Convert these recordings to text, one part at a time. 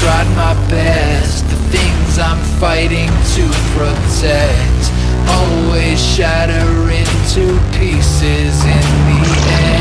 tried my best. The things I'm fighting to protect Always shatter into pieces in the end.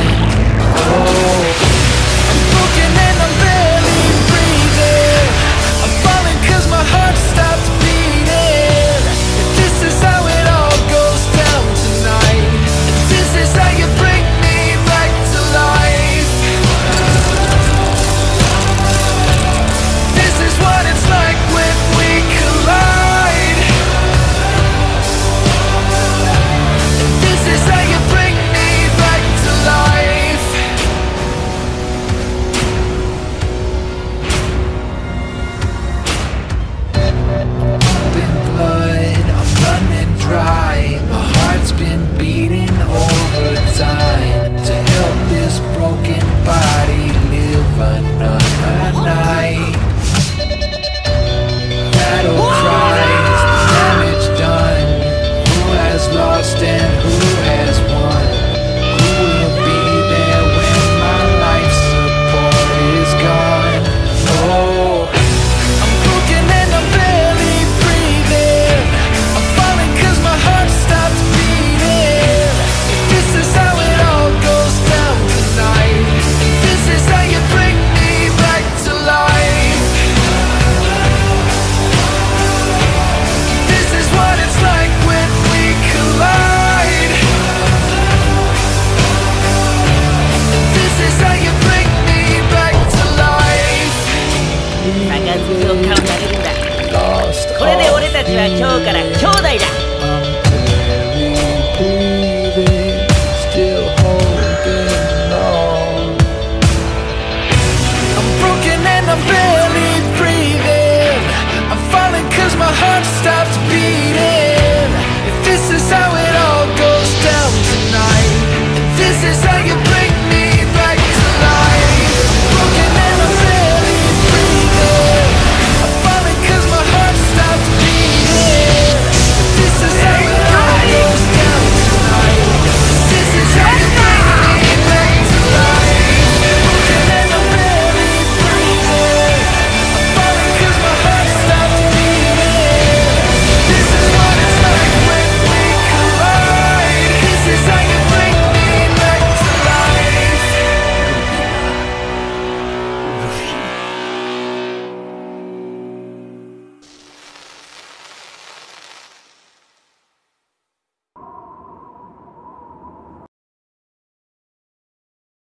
は今日から今日